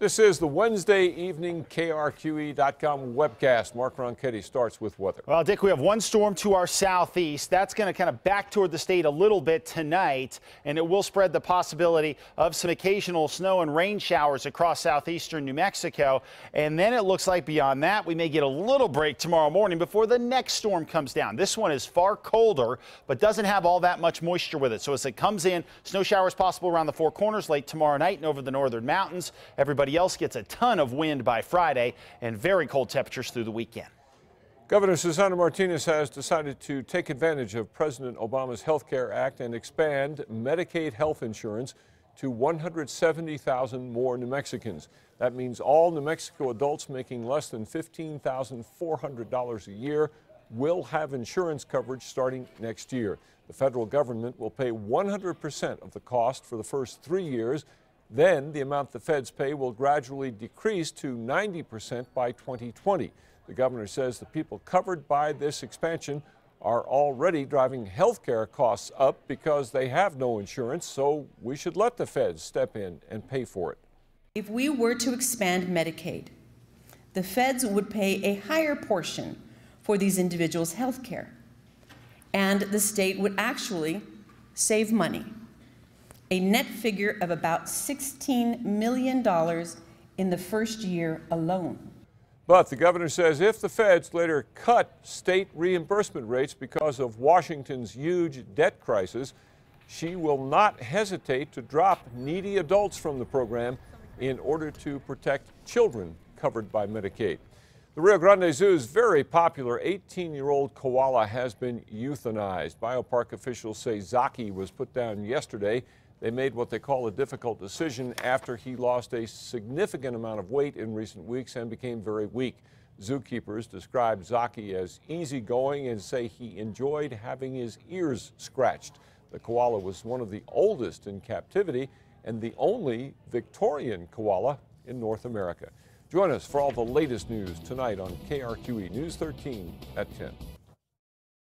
This is the Wednesday evening KRQE.com webcast. Mark Ronchetti starts with weather. Well, Dick, we have one storm to our southeast. That's going to kind of back toward the state a little bit tonight, and it will spread the possibility of some occasional snow and rain showers across southeastern New Mexico. And then it looks like beyond that, we may get a little break tomorrow morning before the next storm comes down. This one is far colder, but doesn't have all that much moisture with it. So as it comes in, snow showers possible around the Four Corners late tomorrow night and over the northern mountains. Everybody Everybody else gets a ton of wind by Friday and very cold temperatures through the weekend. Governor Susana Martinez has decided to take advantage of President Obama's Health Care Act and expand Medicaid health insurance to 170,000 more New Mexicans. That means all New Mexico adults making less than $15,400 a year will have insurance coverage starting next year. The federal government will pay 100% of the cost for the first three years then the amount the feds pay will gradually decrease to 90% by 2020. The governor says the people covered by this expansion are already driving health care costs up because they have no insurance, so we should let the feds step in and pay for it. If we were to expand Medicaid, the feds would pay a higher portion for these individuals' health care, and the state would actually save money a net figure of about $16 million in the first year alone. But the governor says if the feds later cut state reimbursement rates because of Washington's huge debt crisis, she will not hesitate to drop needy adults from the program in order to protect children covered by Medicaid. The Rio Grande Zoo's very popular 18 year old koala has been euthanized. Biopark officials say Zaki was put down yesterday they made what they call a difficult decision after he lost a significant amount of weight in recent weeks and became very weak. Zookeepers describe Zaki as easygoing and say he enjoyed having his ears scratched. The koala was one of the oldest in captivity and the only Victorian koala in North America. Join us for all the latest news tonight on KRQE News 13 at 10.